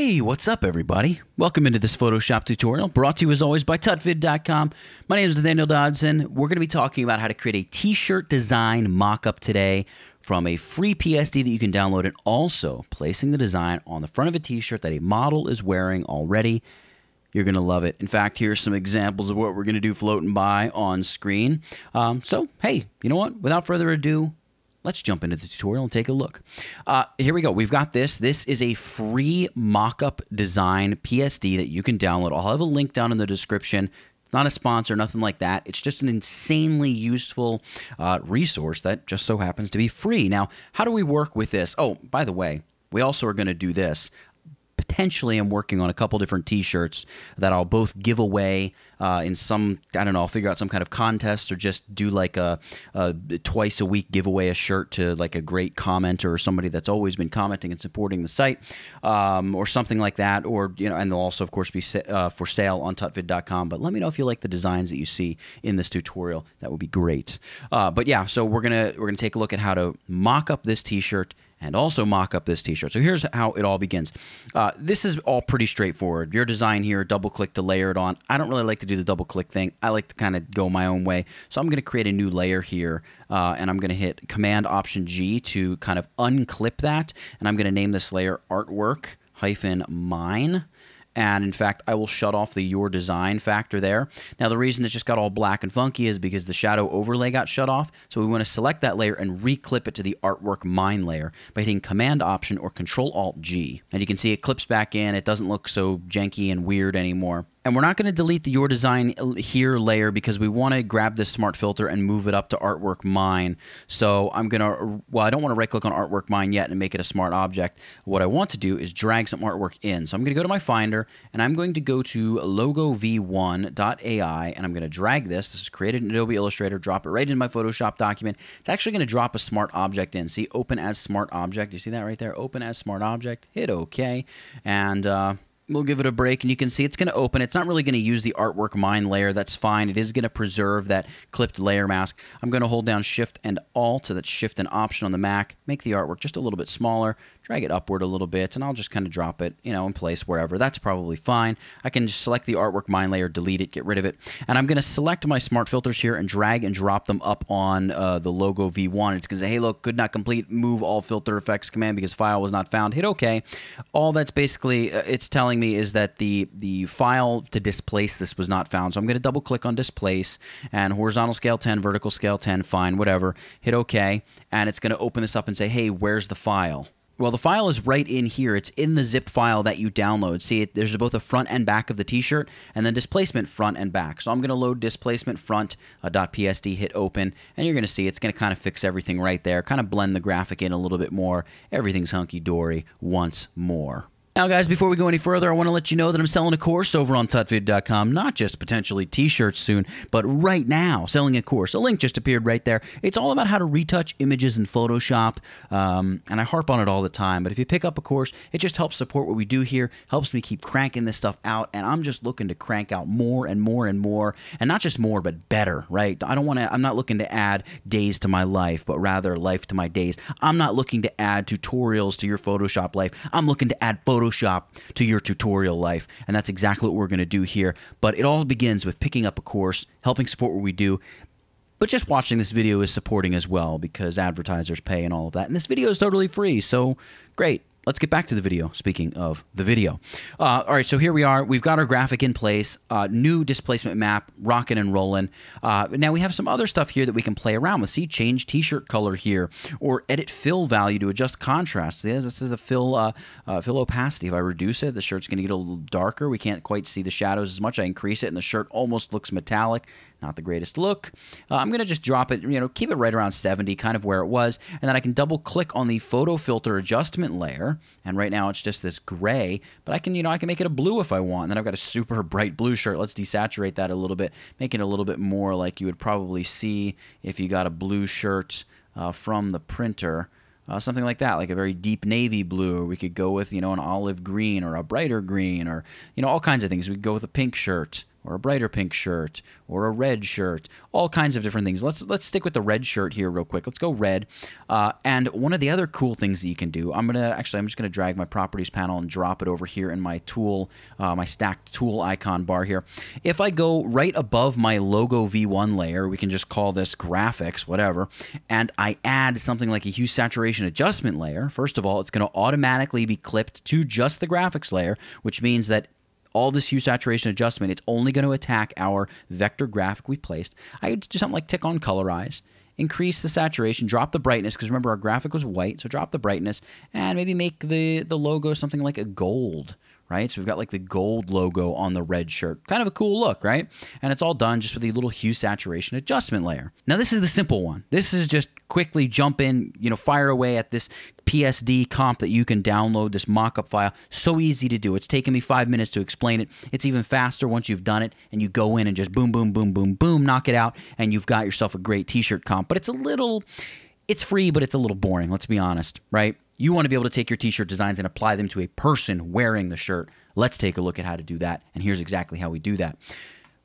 Hey, what's up, everybody? Welcome into this Photoshop tutorial brought to you as always by tutvid.com. My name is Nathaniel Dodson. We're going to be talking about how to create a t shirt design mockup today from a free PSD that you can download and also placing the design on the front of a t shirt that a model is wearing already. You're going to love it. In fact, here's some examples of what we're going to do floating by on screen. Um, so, hey, you know what? Without further ado, let's jump into the tutorial and take a look. Uh, here we go. We've got this. This is a free mockup design PSD that you can download. I'll have a link down in the description. It's not a sponsor, nothing like that. It's just an insanely useful uh, resource that just so happens to be free. Now, how do we work with this? Oh, by the way, we also are going to do this potentially am working on a couple different T-shirts that I'll both give away uh, in some I don't know I'll figure out some kind of contest or just do like a, a, twice a week giveaway a shirt to like a great commenter or somebody that's always been commenting and supporting the site um, or something like that. Or you know and they'll also of course be uh, for sale on tutvid.com but let me know if you like the designs that you see in this tutorial. That would be great. Uh, but yeah so we're gonna we're gonna take a look at how to mock up this T-shirt and also mock up this t-shirt. So here's how it all begins. Uh, this is all pretty straightforward. Your design here, double click to layer it on. I don't really like to do the double click thing. I like to kind of go my own way. So I'm going to create a new layer here uh, and I'm going to hit Command Option G to kind of unclip that. And I'm going to name this layer artwork hyphen mine and in fact I will shut off the your design factor there. Now the reason it just got all black and funky is because the shadow overlay got shut off so we want to select that layer and reclip it to the artwork mine layer by hitting command option or control alt G and you can see it clips back in it doesn't look so janky and weird anymore. And we're not going to delete the Your Design Here layer because we want to grab this smart filter and move it up to Artwork Mine. So I'm going to, well, I don't want to right click on Artwork Mine yet and make it a smart object. What I want to do is drag some artwork in. So I'm going to go to my Finder and I'm going to go to logov1.ai and I'm going to drag this. This is created in Adobe Illustrator, drop it right into my Photoshop document. It's actually going to drop a smart object in. See, open as smart object. You see that right there? Open as smart object. Hit OK. And, uh, we'll give it a break and you can see it's going to open. It's not really going to use the artwork mine layer. That's fine. It is going to preserve that clipped layer mask. I'm going to hold down shift and alt so that's shift and option on the Mac. Make the artwork just a little bit smaller. Drag it upward a little bit and I'll just kind of drop it, you know, in place wherever. That's probably fine. I can just select the artwork mine layer, delete it, get rid of it. And I'm going to select my smart filters here and drag and drop them up on uh, the logo V1. It's say, hey, look, could not complete move all filter effects command because file was not found. Hit OK. All that's basically, uh, it's telling me is that the the file to displace this was not found. So I'm going to double click on displace and horizontal scale 10, vertical scale 10, fine, whatever. Hit OK, and it's going to open this up and say, hey, where's the file? Well, the file is right in here. It's in the zip file that you download. See, it, there's both a front and back of the t-shirt, and then displacement front and back. So I'm going to load displacement front uh, .psd, hit open, and you're going to see it's going to kind of fix everything right there, kind of blend the graphic in a little bit more. Everything's hunky-dory once more. Now, guys, before we go any further, I want to let you know that I'm selling a course over on tutvid.com, not just potentially t shirts soon, but right now, selling a course. A link just appeared right there. It's all about how to retouch images in Photoshop, um, and I harp on it all the time. But if you pick up a course, it just helps support what we do here, helps me keep cranking this stuff out, and I'm just looking to crank out more and more and more, and not just more, but better, right? I don't want to, I'm not looking to add days to my life, but rather life to my days. I'm not looking to add tutorials to your Photoshop life. I'm looking to add Photoshop Photoshop to your tutorial life. And that's exactly what we're going to do here. But it all begins with picking up a course, helping support what we do, but just watching this video is supporting as well because advertisers pay and all of that. And this video is totally free, so great let's get back to the video. Speaking of the video. Uh, all right, so here we are. We've got our graphic in place, uh, new displacement map, rocking and rolling. Uh, now we have some other stuff here that we can play around with. See, change t-shirt color here, or edit fill value to adjust contrast. See, this is a fill, uh, uh, fill opacity. If I reduce it, the shirt's going to get a little darker. We can't quite see the shadows as much. I increase it, and the shirt almost looks metallic. Not the greatest look. Uh, I'm going to just drop it, you know, keep it right around 70, kind of where it was, and then I can double click on the photo filter adjustment layer, and right now it's just this gray, but I can, you know, I can make it a blue if I want, and then I've got a super bright blue shirt. Let's desaturate that a little bit, make it a little bit more like you would probably see if you got a blue shirt uh, from the printer. Uh, something like that, like a very deep navy blue. We could go with, you know, an olive green or a brighter green or, you know, all kinds of things. We could go with a pink shirt or a brighter pink shirt or a red shirt, all kinds of different things. Let's let's stick with the red shirt here real quick. Let's go red. Uh, and one of the other cool things that you can do, I'm gonna actually I'm just gonna drag my properties panel and drop it over here in my tool, uh, my stacked tool icon bar here. If I go right above my logo V1 layer, we can just call this graphics, whatever, and I add something like a hue saturation adjustment layer. First of all, it's gonna automatically be clipped to just the graphics layer, which means that all this hue saturation adjustment, it's only going to attack our vector graphic we placed. I would do something like tick on colorize, increase the saturation, drop the brightness, because remember our graphic was white, so drop the brightness, and maybe make the, the logo something like a gold, right? So we've got like the gold logo on the red shirt. Kind of a cool look, right? And it's all done just with a little hue saturation adjustment layer. Now this is the simple one. This is just quickly jump in, you know, fire away at this PSD comp that you can download this mockup file. So easy to do. It's taken me five minutes to explain it. It's even faster once you've done it and you go in and just boom, boom, boom, boom, boom, knock it out, and you've got yourself a great t-shirt comp. But it's a little, it's free, but it's a little boring. Let's be honest, right? You want to be able to take your t-shirt designs and apply them to a person wearing the shirt. Let's take a look at how to do that. And here's exactly how we do that.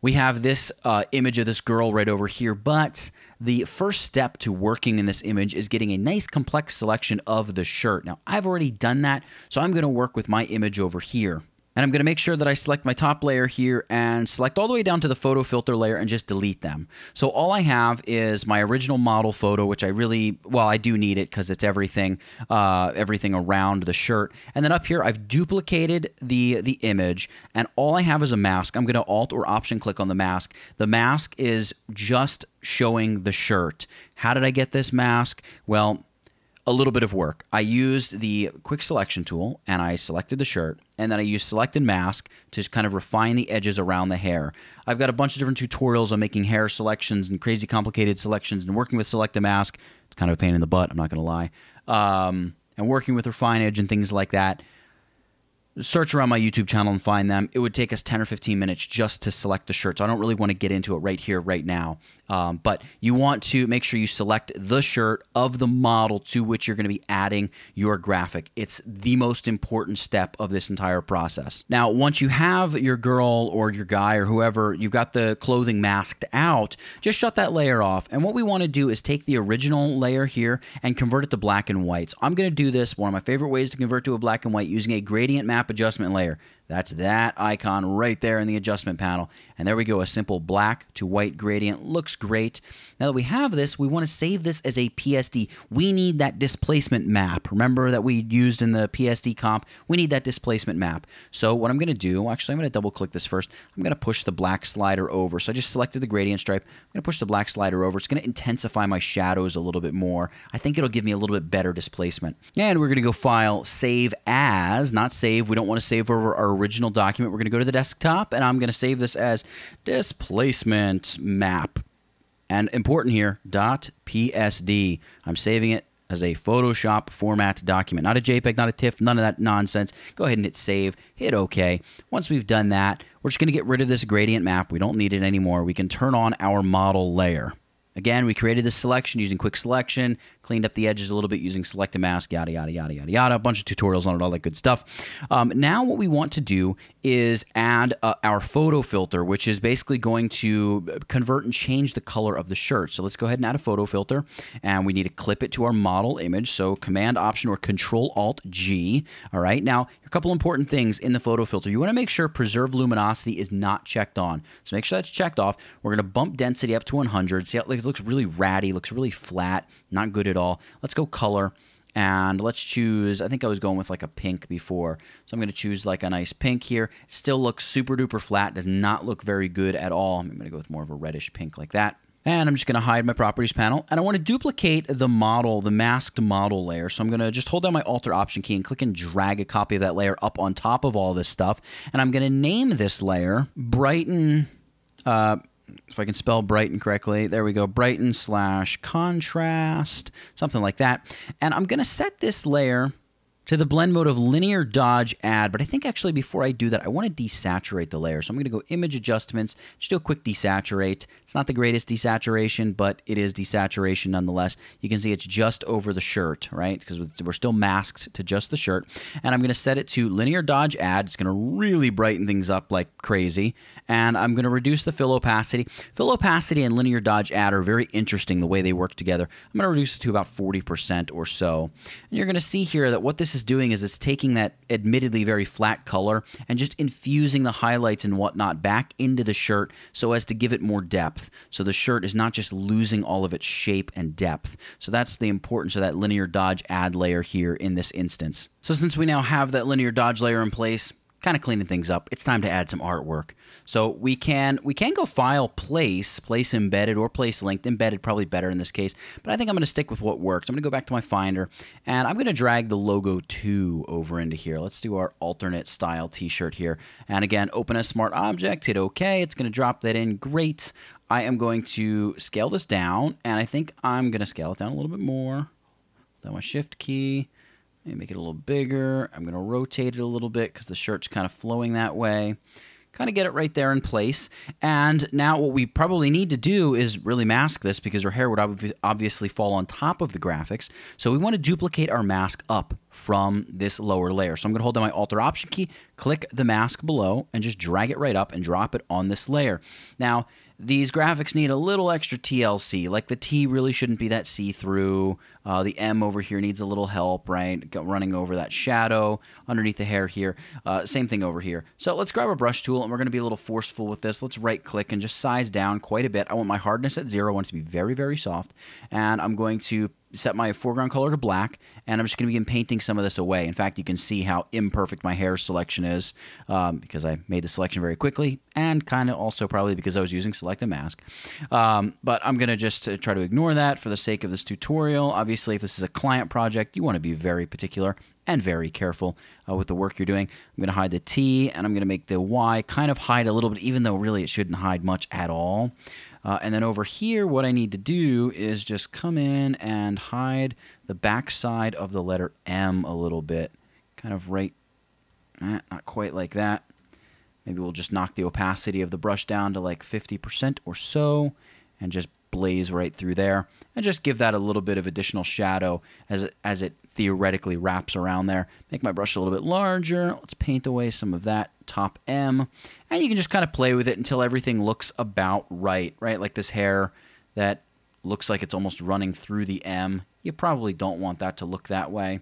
We have this uh, image of this girl right over here, but the first step to working in this image is getting a nice complex selection of the shirt. Now, I've already done that, so I'm going to work with my image over here. And I'm going to make sure that I select my top layer here and select all the way down to the photo filter layer and just delete them. So all I have is my original model photo, which I really, well, I do need it because it's everything, uh, everything around the shirt. And then up here, I've duplicated the, the image and all I have is a mask. I'm going to Alt or Option click on the mask. The mask is just showing the shirt. How did I get this mask? Well, a little bit of work. I used the quick selection tool and I selected the shirt and then I use select and mask to kind of refine the edges around the hair. I've got a bunch of different tutorials on making hair selections and crazy complicated selections and working with select and mask. It's kind of a pain in the butt, I'm not going to lie. Um, and working with refine edge and things like that search around my YouTube channel and find them. It would take us 10 or 15 minutes just to select the shirt. So I don't really want to get into it right here, right now. Um, but you want to make sure you select the shirt of the model to which you're going to be adding your graphic. It's the most important step of this entire process. Now, once you have your girl or your guy or whoever, you've got the clothing masked out, just shut that layer off. And what we want to do is take the original layer here and convert it to black and white. So I'm going to do this, one of my favorite ways to convert to a black and white using a gradient map adjustment layer. That's that icon right there in the adjustment panel. And there we go, a simple black to white gradient. Looks great. Now that we have this, we want to save this as a PSD. We need that displacement map. Remember that we used in the PSD comp? We need that displacement map. So what I'm going to do, actually I'm going to double click this first. I'm going to push the black slider over. So I just selected the gradient stripe. I'm going to push the black slider over. It's going to intensify my shadows a little bit more. I think it'll give me a little bit better displacement. And we're going to go File, Save As, not Save. We don't want to save over our original document. We're going to go to the desktop, and I'm going to save this as displacement map. And important here, .psd. I'm saving it as a Photoshop format document, not a JPEG, not a TIFF, none of that nonsense. Go ahead and hit save, hit OK. Once we've done that, we're just going to get rid of this gradient map. We don't need it anymore. We can turn on our model layer. Again, we created this selection using quick selection, cleaned up the edges a little bit using select a mask, yada, yada, yada, yada, yada, a bunch of tutorials on it, all that good stuff. Um, now what we want to do is add uh, our photo filter, which is basically going to convert and change the color of the shirt. So let's go ahead and add a photo filter, and we need to clip it to our model image. So Command Option or Control Alt G. All right, now a couple important things in the photo filter. You want to make sure preserve luminosity is not checked on. So make sure that's checked off. We're going to bump density up to 100. See how it looks really ratty, looks really flat, not good at all. Let's go color and let's choose i think i was going with like a pink before so i'm going to choose like a nice pink here still looks super duper flat does not look very good at all i'm going to go with more of a reddish pink like that and I'm just going to hide my properties panel. And I want to duplicate the model, the masked model layer. So I'm going to just hold down my Alt or Option key and click and drag a copy of that layer up on top of all this stuff. And I'm going to name this layer Brighten uh, if I can spell Brighton correctly, there we go, Brighton slash contrast, something like that. And I'm going to set this layer to the blend mode of linear dodge add, but I think actually before I do that, I want to desaturate the layer. So I'm going to go image adjustments, just do a quick desaturate. It's not the greatest desaturation, but it is desaturation nonetheless. You can see it's just over the shirt, right? Because we're still masked to just the shirt. And I'm going to set it to linear dodge add. It's going to really brighten things up like crazy. And I'm going to reduce the fill opacity. Fill opacity and linear dodge add are very interesting the way they work together. I'm going to reduce it to about 40% or so. And you're going to see here that what this is doing is it's taking that admittedly very flat color and just infusing the highlights and whatnot back into the shirt so as to give it more depth. So the shirt is not just losing all of its shape and depth. So that's the importance of that linear dodge add layer here in this instance. So since we now have that linear dodge layer in place, kind of cleaning things up, it's time to add some artwork. So we can we can go file place, place embedded or place linked. Embedded probably better in this case, but I think I'm going to stick with what works. I'm going to go back to my Finder and I'm going to drag the logo 2 over into here. Let's do our alternate style t-shirt here. And again, open a smart object, hit OK. It's going to drop that in. Great. I am going to scale this down and I think I'm going to scale it down a little bit more. Down my shift key. Maybe make it a little bigger. I'm going to rotate it a little bit because the shirt's kind of flowing that way kind of get it right there in place. And now what we probably need to do is really mask this because her hair would ob obviously fall on top of the graphics. So we want to duplicate our mask up from this lower layer. So I'm going to hold down my Alt or Option key, click the mask below, and just drag it right up and drop it on this layer. Now, these graphics need a little extra TLC. Like the T really shouldn't be that see-through. Uh, the M over here needs a little help, right? Running over that shadow underneath the hair here. Uh, same thing over here. So let's grab a brush tool, and we're going to be a little forceful with this. Let's right-click and just size down quite a bit. I want my hardness at zero. I want it to be very, very soft. And I'm going to set my foreground color to black, and I'm just going to begin painting some of this away. In fact, you can see how imperfect my hair selection is um, because I made the selection very quickly, and kind of also probably because I was using Select a Mask. Um, but I'm going to just uh, try to ignore that for the sake of this tutorial. Obviously, if this is a client project, you want to be very particular and very careful uh, with the work you're doing. I'm going to hide the T and I'm going to make the Y kind of hide a little bit, even though really it shouldn't hide much at all. Uh, and then over here, what I need to do is just come in and hide the backside of the letter M a little bit. Kind of right, eh, not quite like that. Maybe we'll just knock the opacity of the brush down to like 50% or so and just blaze right through there and just give that a little bit of additional shadow as it, as it theoretically wraps around there. Make my brush a little bit larger. Let's paint away some of that top M. And you can just kind of play with it until everything looks about right, right? Like this hair that looks like it's almost running through the M. You probably don't want that to look that way.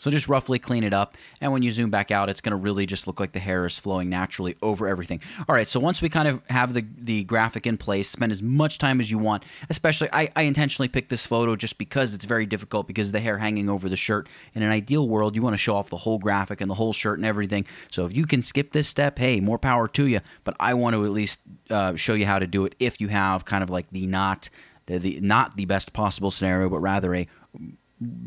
So just roughly clean it up. And when you zoom back out, it's going to really just look like the hair is flowing naturally over everything. All right, so once we kind of have the, the graphic in place, spend as much time as you want. Especially, I, I intentionally picked this photo just because it's very difficult because the hair hanging over the shirt. In an ideal world, you want to show off the whole graphic and the whole shirt and everything. So if you can skip this step, hey, more power to you. But I want to at least uh, show you how to do it if you have kind of like the not the not the best possible scenario, but rather a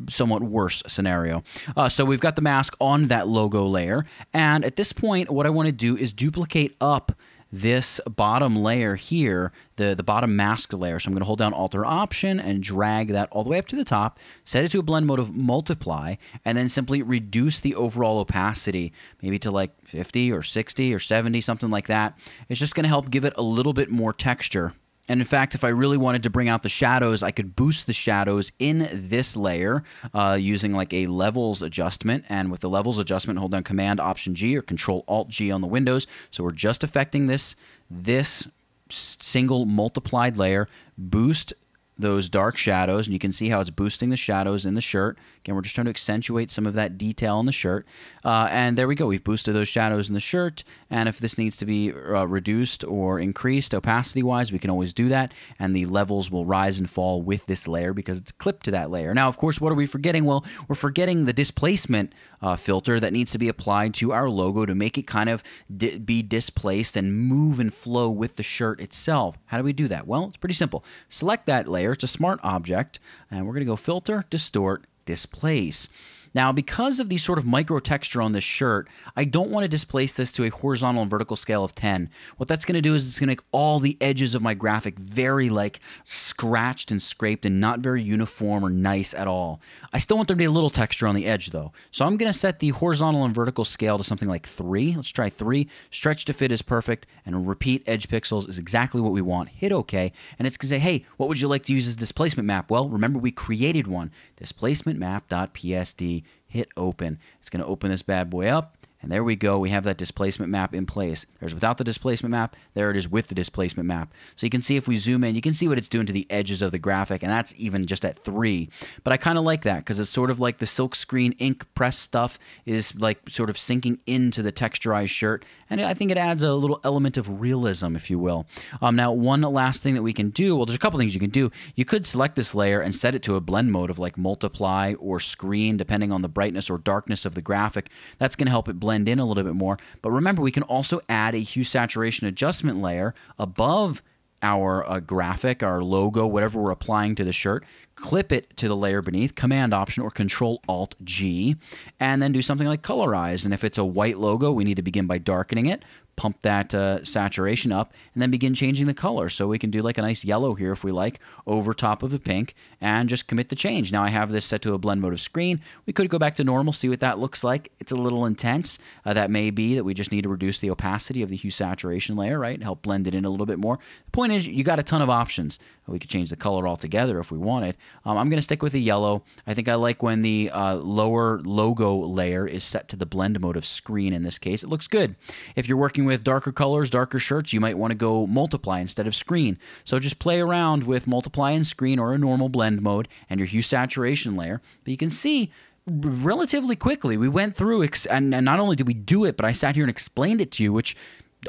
somewhat worse scenario. Uh, so we've got the mask on that logo layer. And at this point, what I want to do is duplicate up this bottom layer here, the, the bottom mask layer. So I'm going to hold down Alt or Option and drag that all the way up to the top, set it to a blend mode of multiply, and then simply reduce the overall opacity, maybe to like 50 or 60 or 70, something like that. It's just going to help give it a little bit more texture and in fact, if I really wanted to bring out the shadows, I could boost the shadows in this layer uh, using like a levels adjustment. And with the levels adjustment, hold down Command Option G or Control Alt G on the Windows. So we're just affecting this this single multiplied layer. Boost those dark shadows, and you can see how it's boosting the shadows in the shirt. Again, we're just trying to accentuate some of that detail in the shirt. Uh, and there we go. We've boosted those shadows in the shirt. And if this needs to be uh, reduced or increased opacity-wise, we can always do that. And the levels will rise and fall with this layer because it's clipped to that layer. Now, of course, what are we forgetting? Well, we're forgetting the displacement uh, filter that needs to be applied to our logo to make it kind of di be displaced and move and flow with the shirt itself. How do we do that? Well, it's pretty simple. Select that layer. It's a smart object. And we're going to go Filter, Distort, Displace. Now, because of the sort of micro texture on this shirt, I don't want to displace this to a horizontal and vertical scale of 10. What that's going to do is it's going to make all the edges of my graphic very like scratched and scraped and not very uniform or nice at all. I still want there to be a little texture on the edge though. So I'm going to set the horizontal and vertical scale to something like 3. Let's try 3. Stretch to fit is perfect and repeat edge pixels is exactly what we want. Hit OK and it's going to say, hey, what would you like to use as displacement map? Well, remember we created one. Displacement map.psd. Hit open. It's going to open this bad boy up. And there we go. We have that displacement map in place. There's without the displacement map. There it is with the displacement map. So you can see if we zoom in, you can see what it's doing to the edges of the graphic. And that's even just at three. But I kind of like that because it's sort of like the silk screen ink press stuff is like sort of sinking into the texturized shirt. And I think it adds a little element of realism, if you will. Um, now, one last thing that we can do, well, there's a couple things you can do. You could select this layer and set it to a blend mode of like multiply or screen, depending on the brightness or darkness of the graphic. That's going to help it blend blend in a little bit more. But remember, we can also add a hue saturation adjustment layer above our uh, graphic, our logo, whatever we're applying to the shirt, clip it to the layer beneath, Command Option or Control Alt G, and then do something like colorize. And if it's a white logo, we need to begin by darkening it pump that uh, saturation up, and then begin changing the color. So we can do like a nice yellow here if we like over top of the pink and just commit the change. Now I have this set to a blend mode of screen. We could go back to normal, see what that looks like. It's a little intense. Uh, that may be that we just need to reduce the opacity of the hue saturation layer, right? Help blend it in a little bit more. The point is you got a ton of options. We could change the color altogether if we wanted. Um, I'm going to stick with the yellow. I think I like when the uh, lower logo layer is set to the blend mode of screen in this case. It looks good. If you're working with darker colors, darker shirts, you might want to go multiply instead of screen. So just play around with multiply and screen or a normal blend mode and your hue saturation layer. But you can see relatively quickly we went through and not only did we do it but i sat here and explained it to you which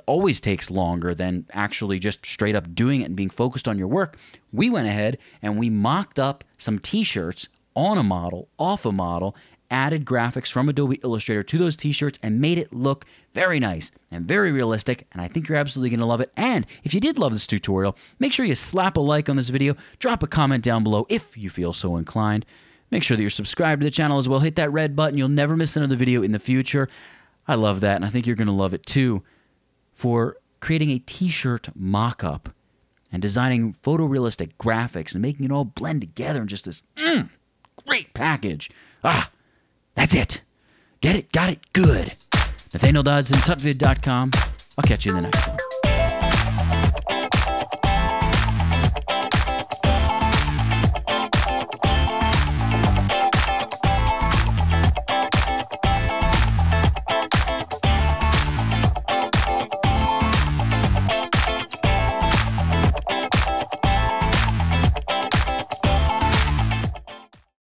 always takes longer than actually just straight up doing it and being focused on your work, we went ahead and we mocked up some t shirts on a model, off a model, added graphics from Adobe Illustrator to those t shirts, and made it look very nice and very realistic. And I think you're absolutely going to love it. And if you did love this tutorial, make sure you slap a like on this video, drop a comment down below if you feel so inclined. Make sure that you're subscribed to the channel as well. Hit that red button. You'll never miss another video in the future. I love that, and I think you're going to love it too for creating a t shirt mock up and designing photorealistic graphics and making it all blend together in just this mm, great package. Ah, that's it. Get it? Got it? Good. Nathaniel Dodson, tutvid.com. I'll catch you in the next one.